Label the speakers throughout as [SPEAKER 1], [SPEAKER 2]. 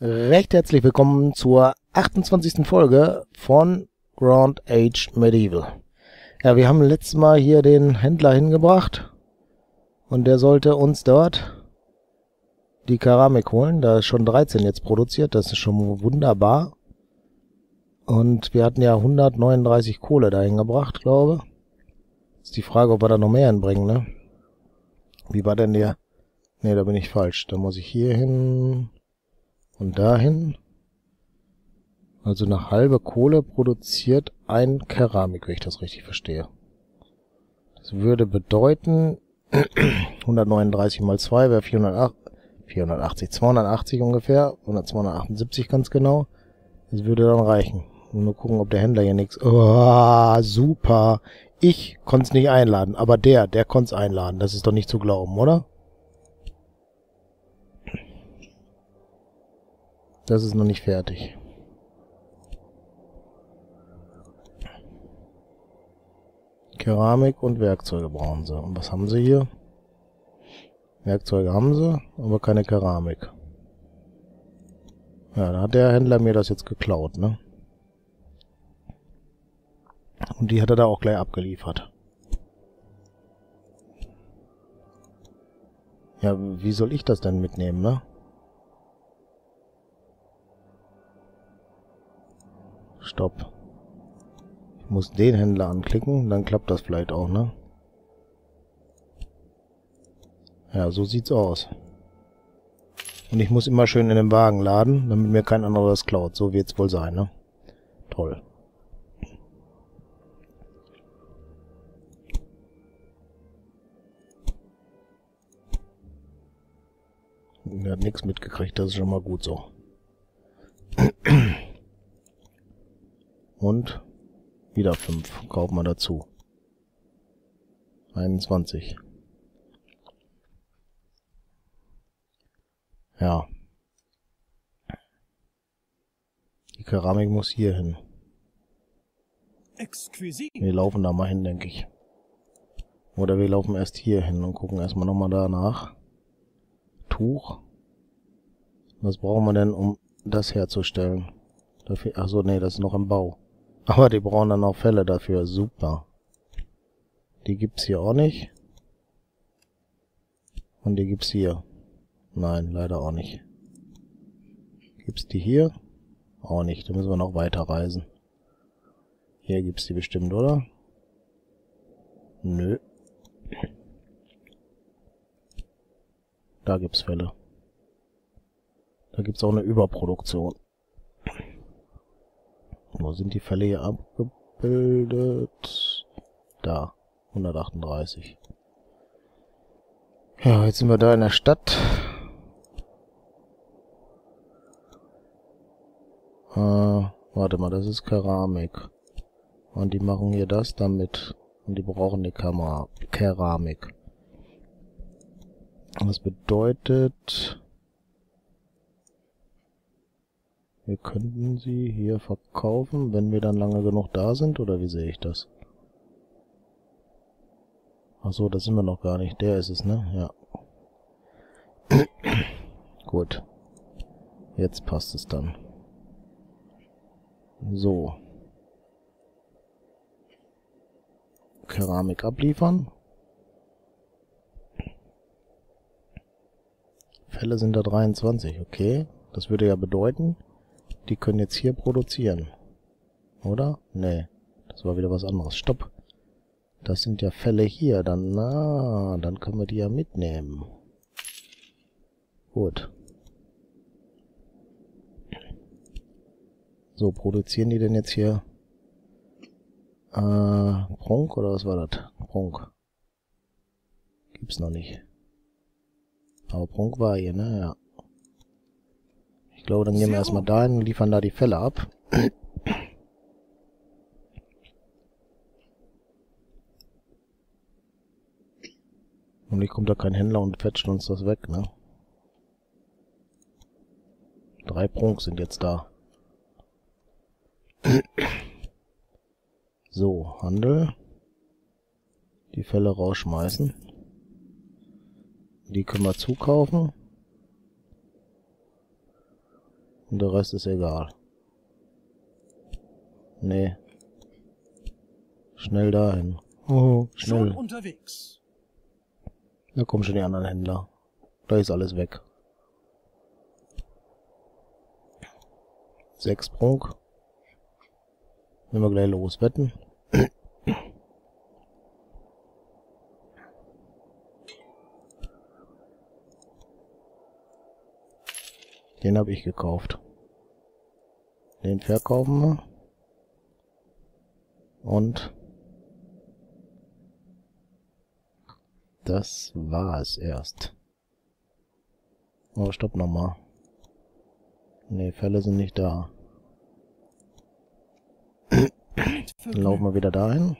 [SPEAKER 1] Recht herzlich willkommen zur 28. Folge von Grand Age Medieval. Ja, wir haben letztes Mal hier den Händler hingebracht und der sollte uns dort die Keramik holen. Da ist schon 13 jetzt produziert, das ist schon wunderbar. Und wir hatten ja 139 Kohle dahin gebracht, glaube. Ist die Frage, ob wir da noch mehr hinbringen, ne? Wie war denn der? Ne, da bin ich falsch. Da muss ich hier hin und dahin. Also eine halbe Kohle produziert ein Keramik, wenn ich das richtig verstehe. Das würde bedeuten, 139 mal 2 wäre 408, 480, 280 ungefähr, 278 ganz genau. Das würde dann reichen. Nur gucken, ob der Händler hier nichts... Oh, super. Ich konnte es nicht einladen, aber der, der konnte es einladen. Das ist doch nicht zu glauben, oder? Das ist noch nicht fertig. Keramik und Werkzeuge brauchen sie. Und was haben sie hier? Werkzeuge haben sie, aber keine Keramik. Ja, da hat der Händler mir das jetzt geklaut, ne? Und die hat er da auch gleich abgeliefert. Ja, wie soll ich das denn mitnehmen, ne? Stopp. Ich muss den Händler anklicken, dann klappt das vielleicht auch, ne? Ja, so sieht's aus. Und ich muss immer schön in den Wagen laden, damit mir kein anderer das klaut. So wird's wohl sein, ne? Toll. Er hat nichts mitgekriegt, das ist schon mal gut so. Und wieder 5. Kaufen wir dazu. 21. Ja. Die Keramik muss hier hin. Wir laufen da mal hin, denke ich. Oder wir laufen erst hier hin und gucken erstmal nochmal danach. Tuch. Was brauchen wir denn, um das herzustellen? Dafür, ach so, nee, das ist noch im Bau. Aber die brauchen dann auch Fälle dafür. Super. Die gibt's hier auch nicht. Und die gibt's hier. Nein, leider auch nicht. Gibt's die hier? Auch nicht. Da müssen wir noch weiter reisen. Hier gibt's die bestimmt, oder? Nö. Da gibt's Fälle. Da gibt's auch eine Überproduktion. Wo sind die Fälle hier abgebildet? Da. 138. Ja, jetzt sind wir da in der Stadt. Äh, warte mal, das ist Keramik. Und die machen hier das damit. Und die brauchen die Kamera Keramik. Das bedeutet... Wir könnten sie hier verkaufen, wenn wir dann lange genug da sind, oder wie sehe ich das? Ach so, das sind wir noch gar nicht. Der ist es, ne? Ja. Gut. Jetzt passt es dann. So. Keramik abliefern. Fälle sind da 23, okay. Das würde ja bedeuten, die können jetzt hier produzieren. Oder? Nee. Das war wieder was anderes. Stopp. Das sind ja Fälle hier. Dann, na, dann können wir die ja mitnehmen. Gut. So, produzieren die denn jetzt hier äh, Prunk oder was war das? Prunk. Gibt's noch nicht. Aber Prunk war hier, ne? Ja. Ich glaube, dann gehen wir erstmal dahin und liefern da die Fälle ab. Und hier kommt da kein Händler und fetcht uns das weg, ne? Drei Prunk sind jetzt da. So, Handel. Die Fälle rausschmeißen. Die können wir zukaufen. Und der Rest ist egal. Nee. Schnell dahin. Oh, schnell.
[SPEAKER 2] Schon unterwegs.
[SPEAKER 1] Da kommen schon die anderen Händler. Da ist alles weg. Sechs Prunk. Nehmen wir gleich los. Wetten. Den habe ich gekauft. Den verkaufen wir. Und das war es erst. Oh, stopp nochmal. Ne, Fälle sind nicht da. Dann laufen wir wieder dahin.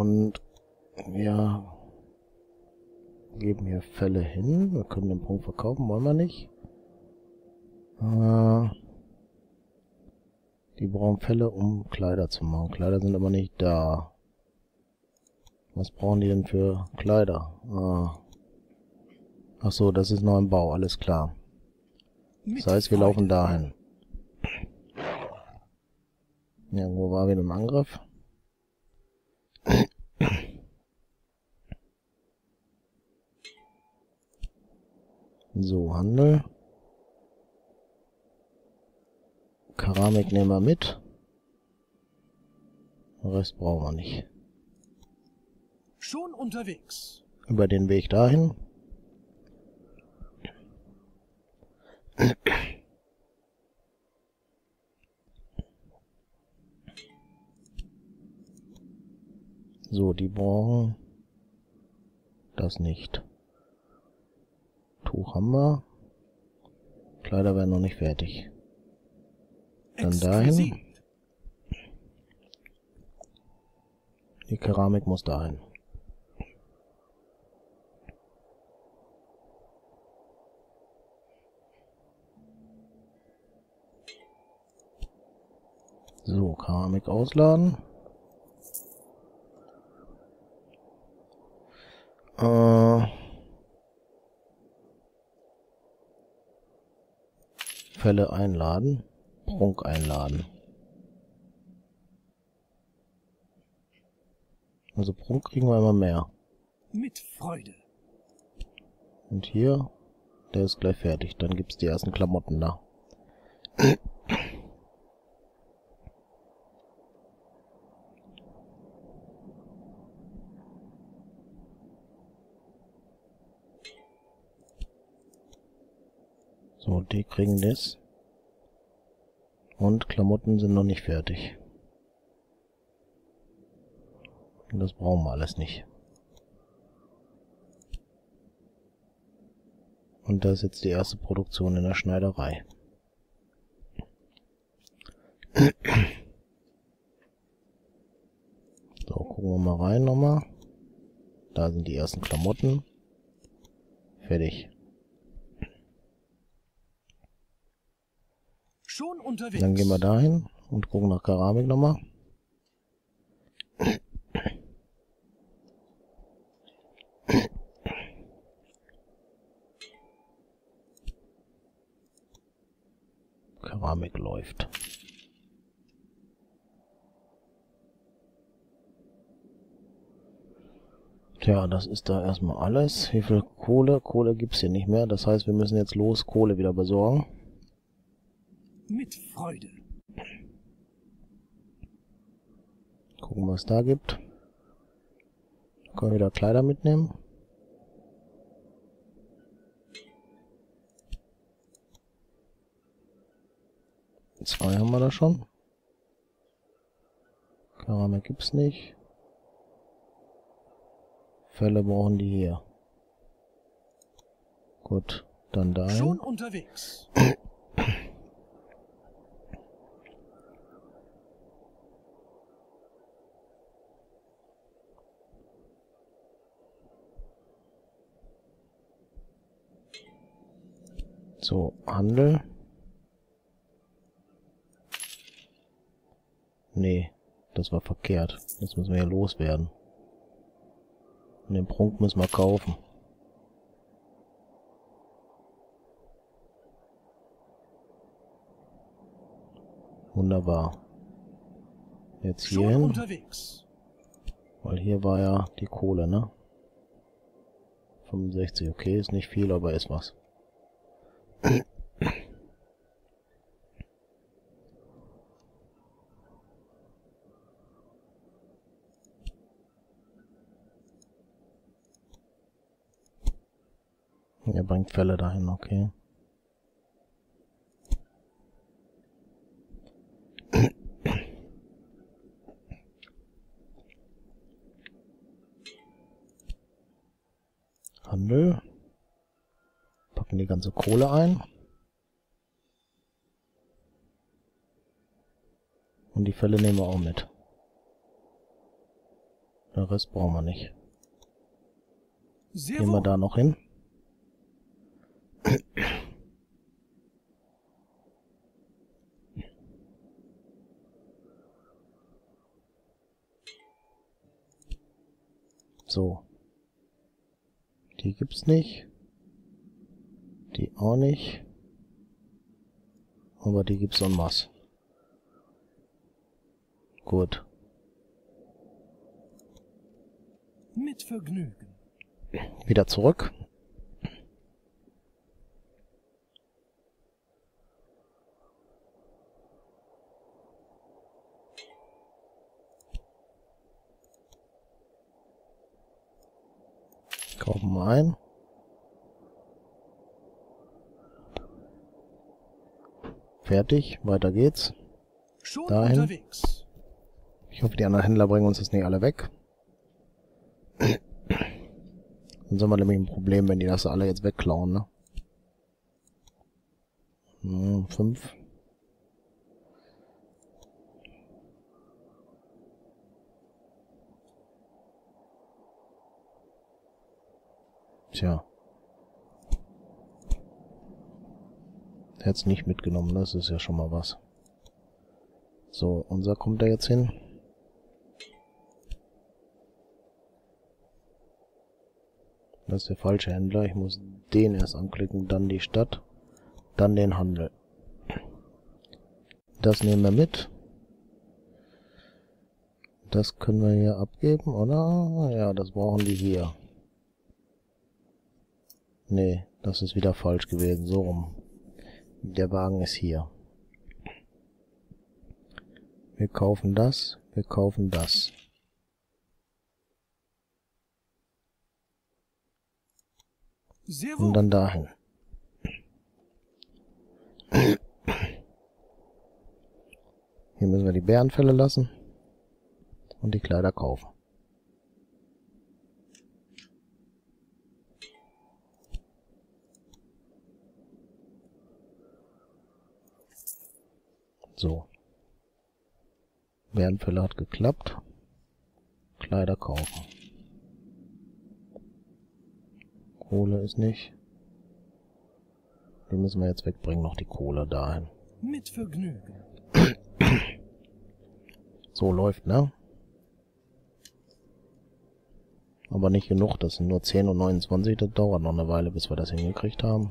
[SPEAKER 1] Und wir geben hier Fälle hin. Wir können den Punkt verkaufen, wollen wir nicht. Äh, die brauchen Fälle, um Kleider zu machen. Kleider sind aber nicht da. Was brauchen die denn für Kleider? Ah. Ach so, das ist noch im Bau, alles klar. Das heißt, wir laufen dahin. Ja, wo war wieder im Angriff? So, Handel. Keramik nehmen wir mit. Den Rest brauchen wir nicht.
[SPEAKER 2] Schon unterwegs.
[SPEAKER 1] Über den Weg dahin. So, die brauchen das nicht. Tuch haben wir. Kleider werden noch nicht fertig. Dann dahin. Die Keramik muss dahin. So, Keramik ausladen. Äh, Fälle einladen. Prunk einladen. Also Prunk kriegen wir immer mehr.
[SPEAKER 2] Mit Freude.
[SPEAKER 1] Und hier, der ist gleich fertig. Dann gibt's die ersten Klamotten da. So, die kriegen das. Und Klamotten sind noch nicht fertig. Das brauchen wir alles nicht. Und da ist jetzt die erste Produktion in der Schneiderei. So, gucken wir mal rein nochmal. Da sind die ersten Klamotten. Fertig.
[SPEAKER 2] Schon unterwegs.
[SPEAKER 1] Dann gehen wir dahin und gucken nach Keramik nochmal. Keramik läuft. Tja, das ist da erstmal alles. Wie viel Kohle? Kohle gibt's hier nicht mehr. Das heißt, wir müssen jetzt los Kohle wieder besorgen.
[SPEAKER 2] Mit Freude.
[SPEAKER 1] Gucken, was da gibt. Können wir wieder Kleider mitnehmen. Zwei haben wir da schon. Keramik gibt's nicht. Fälle brauchen die hier. Gut, dann dahin.
[SPEAKER 2] Schon unterwegs.
[SPEAKER 1] So, Handel. Nee, das war verkehrt. Jetzt müssen wir ja loswerden. Und den Prunk müssen wir kaufen. Wunderbar. Jetzt hier hin. Weil hier war ja die Kohle, ne? 65, okay, ist nicht viel, aber ist was. Er bringt Fälle dahin, okay. Handel. Packen die ganze Kohle ein. Und die Fälle nehmen wir auch mit. Den Rest brauchen wir nicht.
[SPEAKER 2] Sehr
[SPEAKER 1] Gehen wir da noch hin. So. Die gibt's nicht. Die auch nicht. Aber die gibt's en masse. Gut.
[SPEAKER 2] Mit Vergnügen.
[SPEAKER 1] Wieder zurück. Kaufen wir ein. Fertig, weiter geht's.
[SPEAKER 2] Schon
[SPEAKER 1] Dahin.
[SPEAKER 2] unterwegs.
[SPEAKER 1] Ich hoffe, die anderen Händler bringen uns das nicht alle weg. Dann sind wir nämlich ein Problem, wenn die das alle jetzt wegklauen, ne? Hm, fünf. Tja. Der hat's nicht mitgenommen, das ist ja schon mal was. So, unser kommt da jetzt hin. Das ist der falsche Händler. Ich muss den erst anklicken, dann die Stadt, dann den Handel. Das nehmen wir mit. Das können wir hier abgeben, oder? Ja, das brauchen die hier. Nee, das ist wieder falsch gewesen. So rum. Der Wagen ist hier. Wir kaufen das, wir kaufen das. Und dann dahin. Hier müssen wir die Bärenfälle lassen. Und die Kleider kaufen. So. Bärenfälle hat geklappt. Kleider kaufen. Kohle ist nicht. Die müssen wir jetzt wegbringen, noch die Kohle dahin.
[SPEAKER 2] Mit Vergnügen.
[SPEAKER 1] So läuft, ne? Aber nicht genug, das sind nur 10 und 29, das dauert noch eine Weile, bis wir das hingekriegt haben.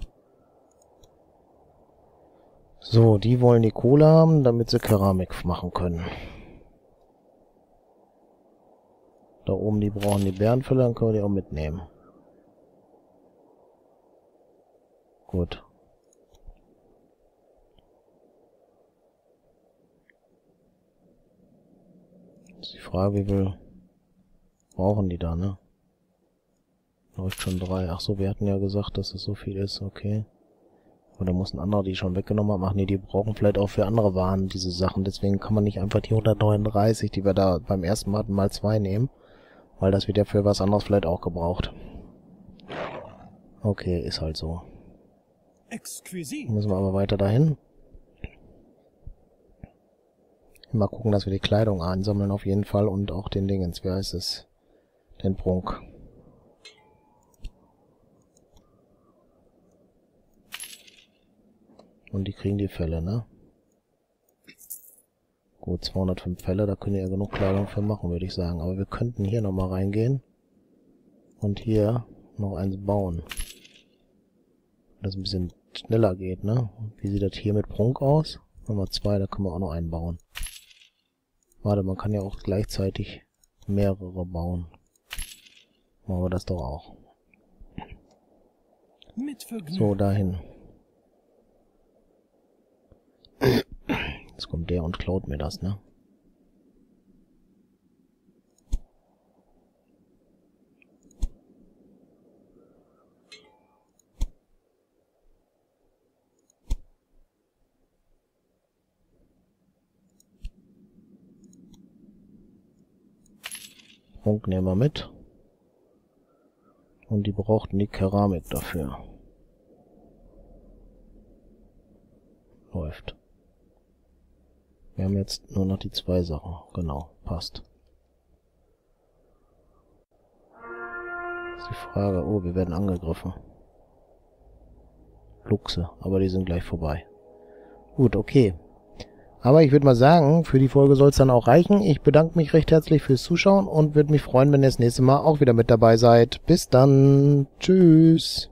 [SPEAKER 1] So, die wollen die Kohle haben, damit sie Keramik machen können. Da oben, die brauchen die Bärenfüller, dann können wir die auch mitnehmen. Gut. Ist die Frage, wie viel brauchen die da, ne? Läuft schon drei. Ach so, wir hatten ja gesagt, dass es so viel ist, okay. Oder muss ein anderer die schon weggenommen haben? Ach nee, die brauchen vielleicht auch für andere Waren diese Sachen. Deswegen kann man nicht einfach die 139, die wir da beim ersten Mal hatten, mal zwei nehmen. Weil das wird ja für was anderes vielleicht auch gebraucht. Okay, ist halt so.
[SPEAKER 2] Exquisit.
[SPEAKER 1] Müssen wir aber weiter dahin. Mal gucken, dass wir die Kleidung einsammeln auf jeden Fall und auch den Dingens, wie heißt es? Den Prunk. Und die kriegen die Fälle, ne? Gut, 205 Fälle, da können wir ja genug Kleidung für machen, würde ich sagen. Aber wir könnten hier nochmal reingehen. Und hier noch eins bauen. Das ein bisschen schneller geht, ne? Wie sieht das hier mit Prunk aus? Nummer zwei, da können wir auch noch einen bauen. Warte, man kann ja auch gleichzeitig mehrere bauen. Machen wir das doch auch. So, dahin. Jetzt kommt der und klaut mir das, ne? Prunk nehmen wir mit. Und die brauchten die Keramik dafür. Läuft. Wir haben jetzt nur noch die zwei Sachen. Genau, passt. Das ist die Frage. Oh, wir werden angegriffen. Luchse, aber die sind gleich vorbei. Gut, okay. Aber ich würde mal sagen, für die Folge soll es dann auch reichen. Ich bedanke mich recht herzlich fürs Zuschauen und würde mich freuen, wenn ihr das nächste Mal auch wieder mit dabei seid. Bis dann. Tschüss.